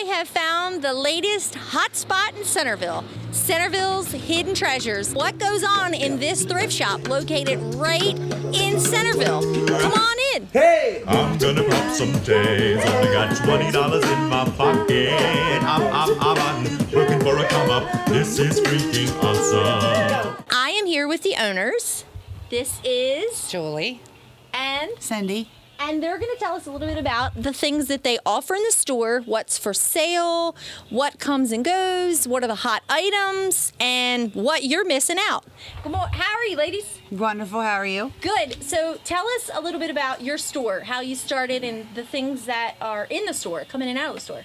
I have found the latest hot spot in Centreville. Centreville's Hidden Treasures. What goes on in this thrift shop located right in Centreville? Come on in. Hey! I'm gonna pop some days. I only got twenty dollars in my pocket. I'm, I'm, I'm, I'm looking for a come up. This is freaking awesome. I am here with the owners. This is Julie. and Cindy. And they're going to tell us a little bit about the things that they offer in the store, what's for sale, what comes and goes, what are the hot items, and what you're missing out. Good morning. How are you, ladies? Wonderful. How are you? Good. So tell us a little bit about your store, how you started, and the things that are in the store, coming in and out of the store.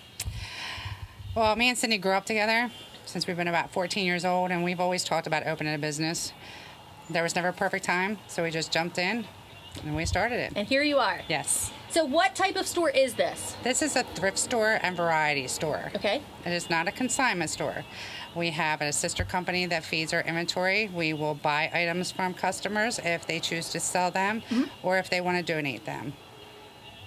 Well, me and Cindy grew up together since we've been about 14 years old, and we've always talked about opening a business. There was never a perfect time, so we just jumped in and we started it. And here you are. Yes. So what type of store is this? This is a thrift store and variety store. Okay. It is not a consignment store. We have a sister company that feeds our inventory. We will buy items from customers if they choose to sell them mm-hmm. or if they want to donate them.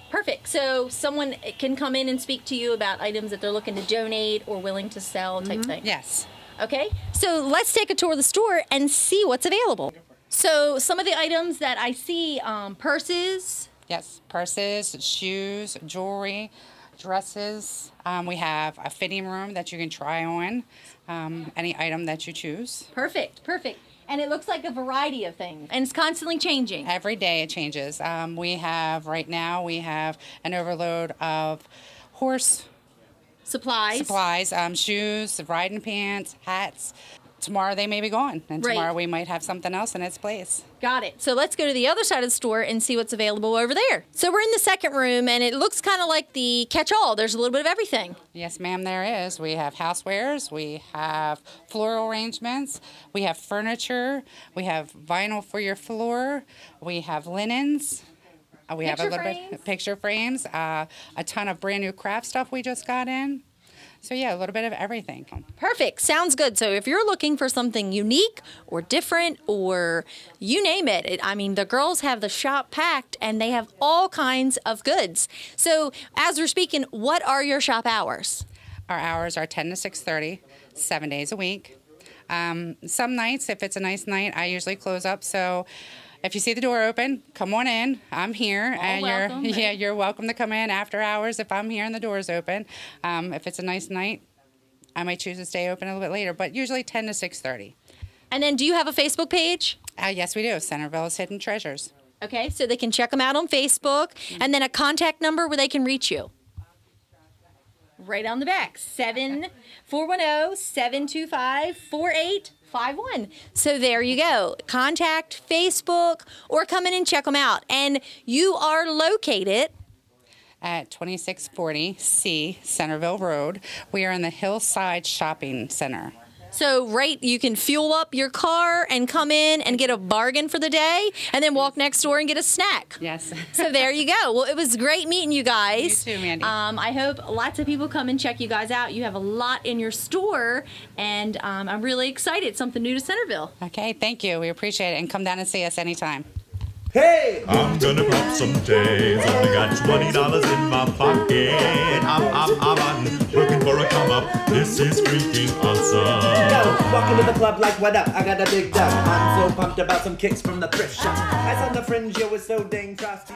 Perfect. So someone can come in and speak to you about items that they're looking to donate or willing to sell type mm-hmm. thing. Yes. Okay, so let's take a tour of the store and see what's available. So some of the items that I see, um, purses. Yes, purses, shoes, jewelry, dresses. Um, we have a fitting room that you can try on um, any item that you choose. Perfect, perfect. And it looks like a variety of things, and it's constantly changing. Every day it changes. Um, we have right now we have an overload of horse Supplies. supplies, um, shoes, riding pants, hats. Tomorrow they may be gone, and Right. tomorrow we might have something else in its place. Got it. So let's go to the other side of the store and see what's available over there. So we're in the second room, and it looks kind of like the catch-all. There's a little bit of everything. Yes, ma'am, there is. We have housewares, we have floral arrangements, we have furniture, we have vinyl for your floor, we have linens. uh, We have a Picture little frames? bit picture frames, uh, a ton of brand new craft stuff we just got in. So yeah, a little bit of everything. Perfect. Sounds good. So if you're looking for something unique or different or you name it, it, I mean, the girls have the shop packed and they have all kinds of goods. So as we're speaking, what are your shop hours? Our hours are 10 to 6:30, seven days a week. Um, some nights, if it's a nice night, I usually close up. So if you see the door open, come on in. I'm here, and welcome, you're yeah, you're welcome to come in after hours if I'm here and the door's open. Um, if it's a nice night, I might choose to stay open a little bit later, but usually 10 to 6:30. And then do you have a Facebook page? Uh, yes, we do. Centreville's Hidden Treasures. Okay, so they can check them out on Facebook and then a contact number where they can reach you. Right on the back, 7 410 725 4851. So there you go. Contact Facebook or come in and check them out. And you are located At 2640 C Centreville Road, we are in the Hillside Shopping Center. So right you can fuel up your car and come in and get a bargain for the day and then walk next door and get a snack. Yes. So there you go. Well, it was great meeting you guys. You too, Mandy. Um, I hope lots of people come and check you guys out. You have a lot in your store, and um, I'm really excited. Something new to Centreville. Okay, thank you. We appreciate it. And come down and see us anytime. Hey! I'm gonna pop some days. I only got twenty dollars in my pocket. This is freaking awesome. Yo, walking to the club like what up? I got a big duck. I'm so pumped about some kicks from the thrift shop. Eyes on the fringe, yo, it's so dang frosty.